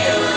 Yeah. you.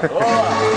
Thank